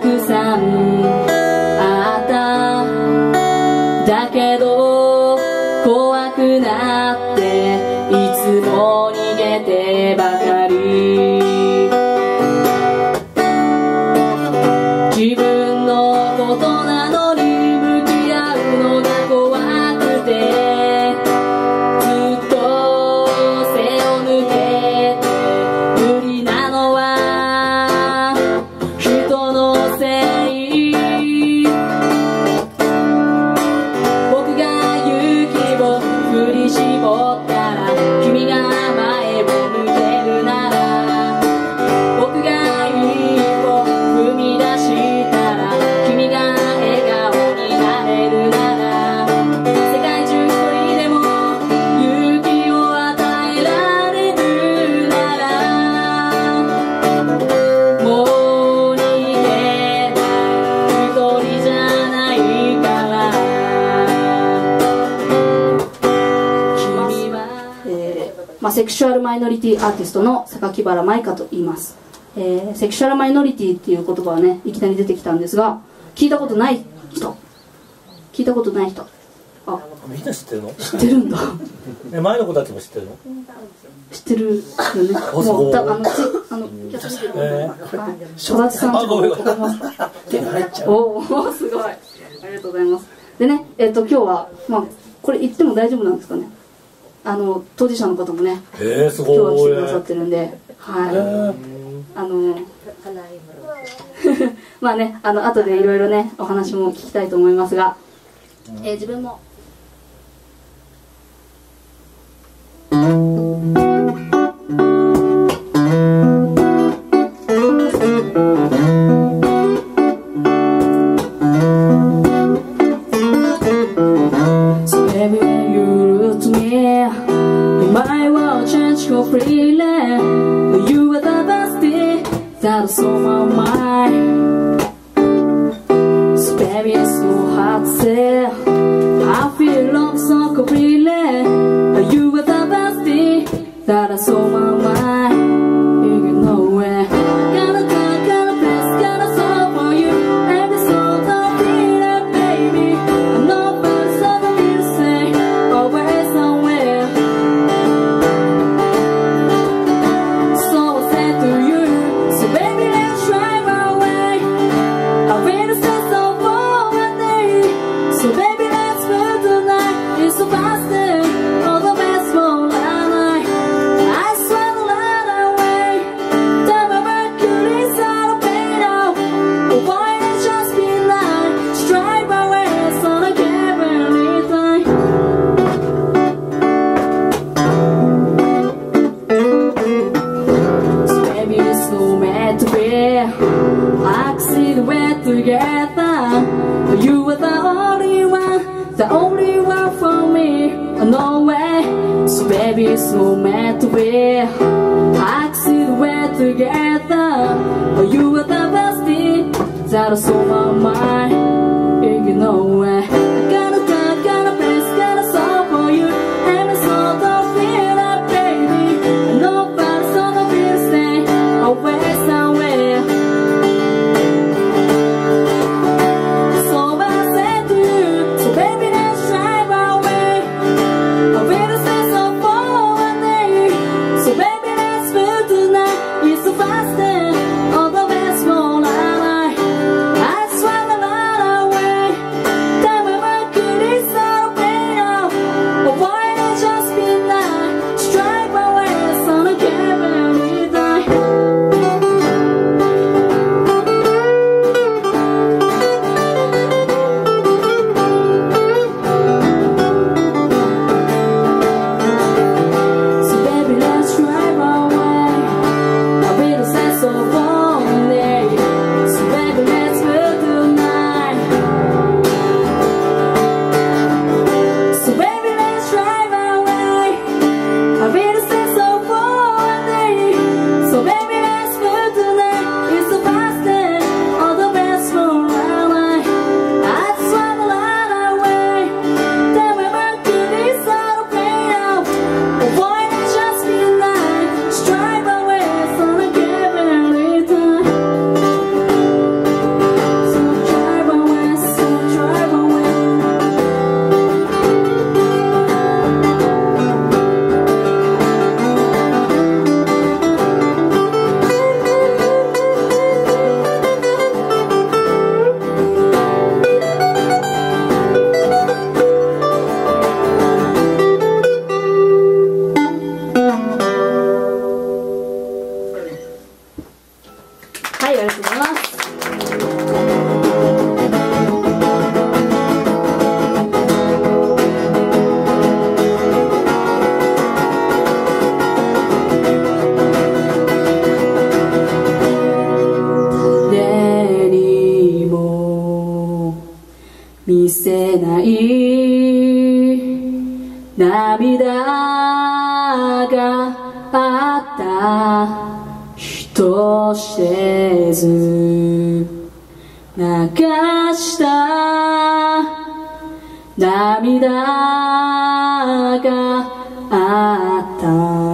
くさんあった。だけどクシュアルマイノリティアーティストの榊原舞香と言います、えーセクシュアルマイノリティっていう言葉はねいきなり出てきたんですが聞いたことない人。聞いたことない人。あ。みんな知ってるの？知ってるんだ。え前の子たちも知ってるの？知ってるよね。もうだあのつあのキャッチ見てるえはい。小立さん。とかあごめん。手が入っちゃう。おおすごい。ありがとうございます。でねえっ、と今日はまあこれ言っても大丈夫なんですかねあの当事者の方もねえー、す今日は来ごいてくださってるんではい、えー。あの まあねあの後でいろいろねお話も聞きたいと思いますが、えー自分も「So were the only one, the only one for me. No way. So baby, it's no meant to be. I see the way together. You were the best thing that that's on my mind. You know it. 人知れず流した。涙があった。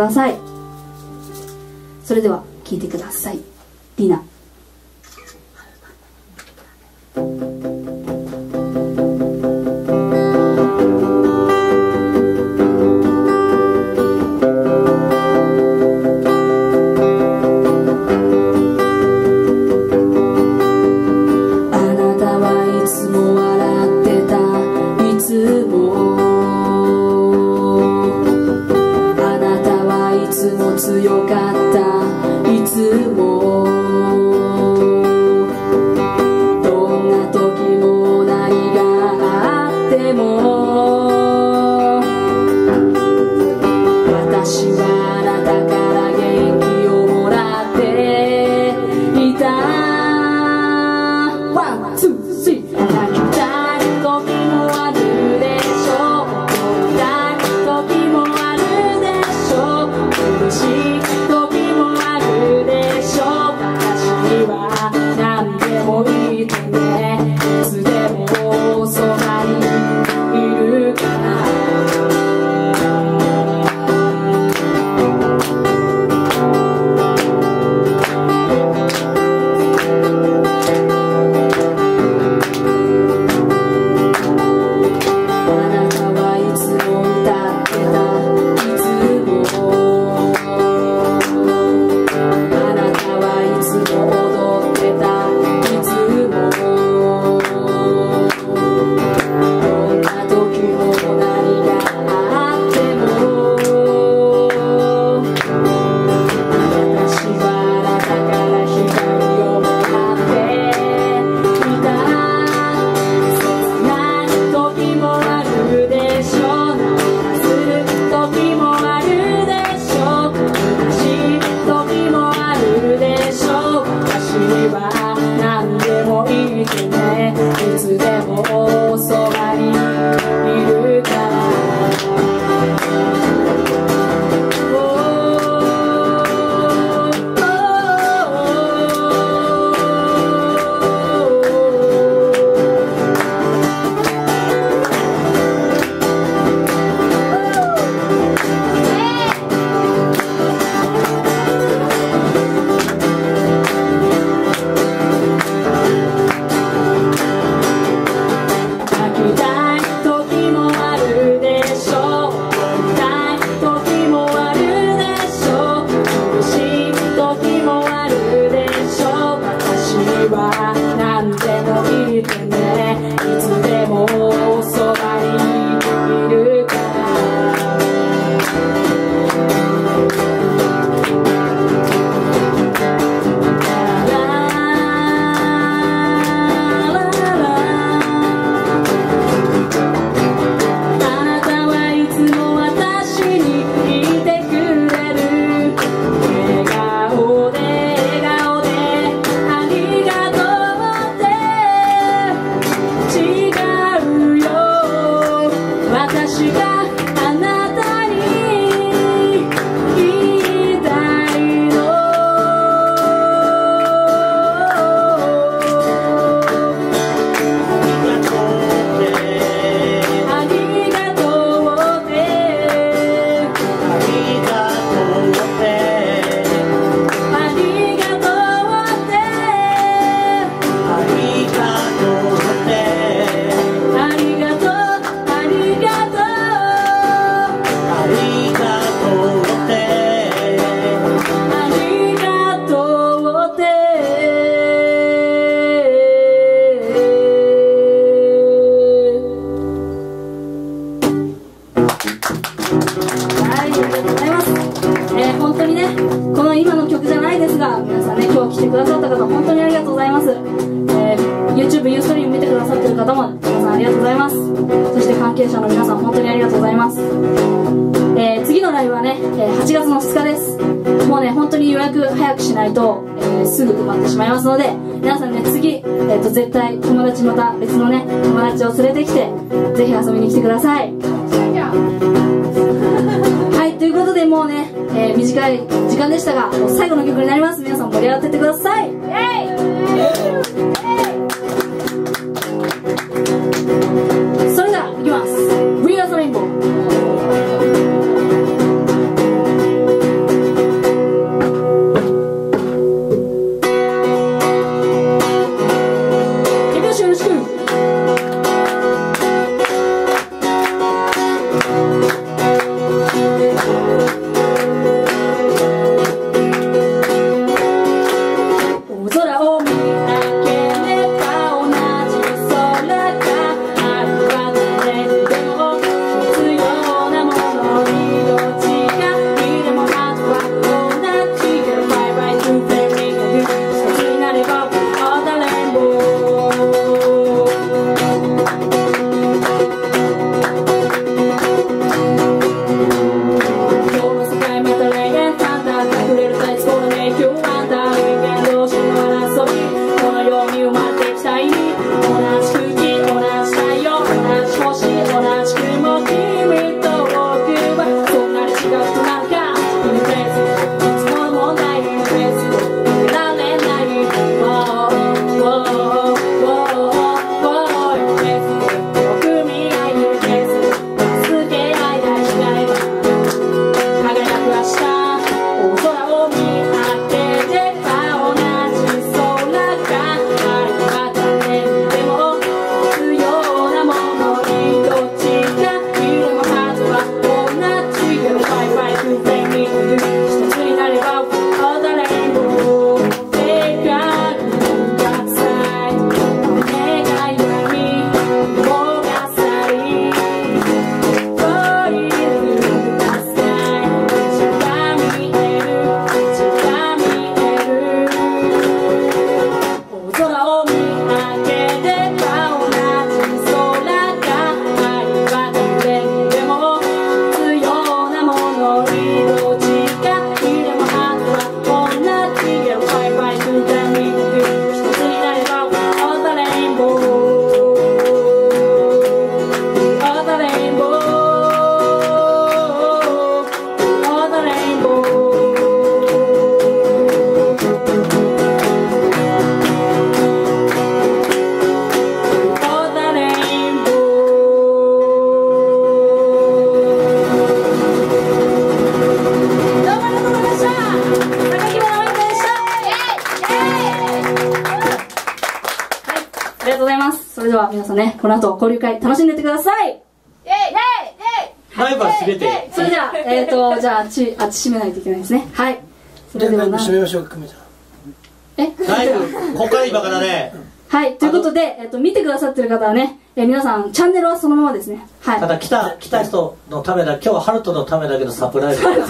ださい。さんね、今日来てくださった方、本当にありがとうございます。えー YouTube、ユーストリーム見てくださってる方も、皆さんありがとうございます。そして関係者の皆さん、本当にありがとうございます。えー次のライブはね、えー8月の2日です。もうね、本当に予約早くしないと、えーすぐ埋まってしまいますので、皆さんね、次、えーと、絶対友達また別のね、友達を連れてきて、ぜひ遊びに来てください。はい、ということでもうね、えー短い時間でしたが、最後の曲になります。皆さん盛り上がってってください。イエイりがとうございます。それでは皆さんねこの後交流会楽しんでってください。ライブは全て。それではえっ、ー、とじゃあちあっち閉めないといけないですね。はい。それではな。締めましょうか久美ちゃんえ？ライブこっから今からねはい、ということで、えっと、見てくださってる方はね、えー皆さん、チャンネルはそのままですね。はい。ただ来た来た人のためだ今日はハルトのためだけのサプライズそう来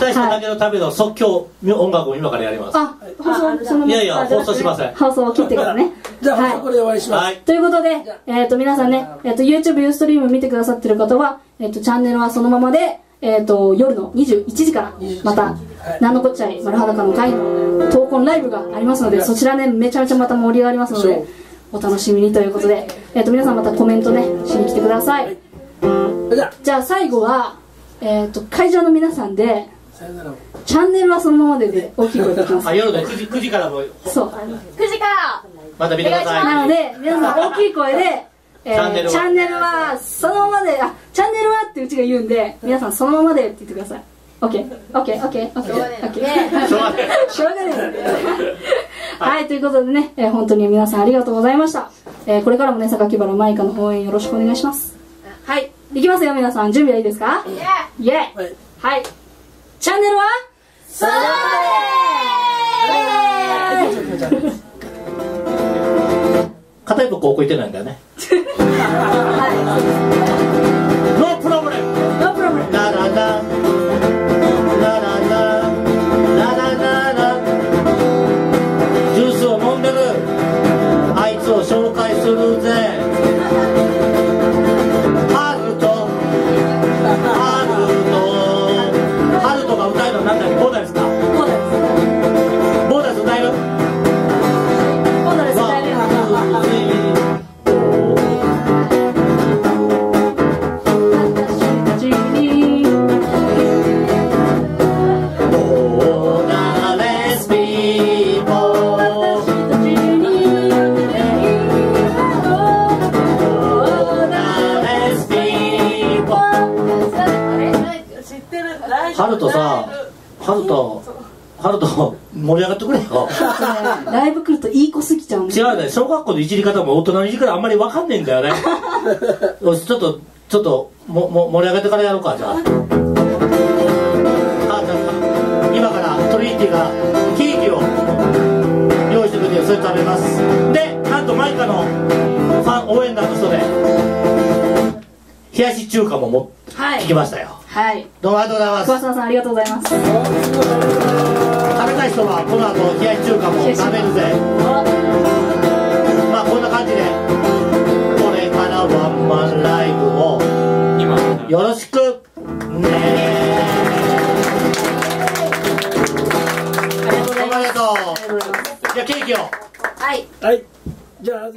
た人だけのための即興音楽を今からやりますあ、放送、そのまま。いやいや放送しません放送を切ってからね。じゃあ、はいこれで終わりにします。はいということで、えっ、と、皆さんね、えっ、と、YouTube、ユーストリーム見てくださってる方は、えっ、と、チャンネルはそのままで、えっ、と、夜の21時から、また、なんのこっちゃい丸裸の会の闘魂ライブがありますので、そちらね、めちゃめちゃまた盛り上がりますので、お楽しみにということで、えっ、と、皆さんまたコメントね、しに来てください。じゃあ、最後は、えっ、と、会場の皆さんで。チャンネルはそのままでで大きい声でいきますあ。夜の9時 ,9 時からもそう。9時からまた見てくださいなので、皆さん大きい声で、えーチャンネルは？そのままで、あ、チャンネルはってうちが言うんで、皆さんそのままでって言ってください。オッケー、オッケー、オッケー、オッケー、オッケー。しょうがな。いしょうがな。いはい、ということでね、えー本当に皆さんありがとうございました。えーこれからもね、榊原舞香の応援よろしくお願いします。はい、いきますよ、皆さん。準備はいいですか？イエーイ。はい。はい。チャンネルは？そのま片一方高校行ってないんだよね。 No problem no problem。ラララララ違うね。小学校のいじり方も大人のいじり方あんまり分かんねえんだよね。よしちょっとちょっともも盛り上げてからやろうかじゃあ。今からトリニティがケーキを用意してくれてそれ食べます。でなんとマイカのファン応援団の人で冷やし中華ももはい。聞きましたよ。はい。どうもありがとうございます。桑沢さんありがとうございます。食べたい人はこの後冷やし中華も食べるぜ。まあこんな感じで。これからワンマンライブを。よろしく。ねありがとうございます。どうもありがとう。じゃあケーキを。はい。はい。じゃあ、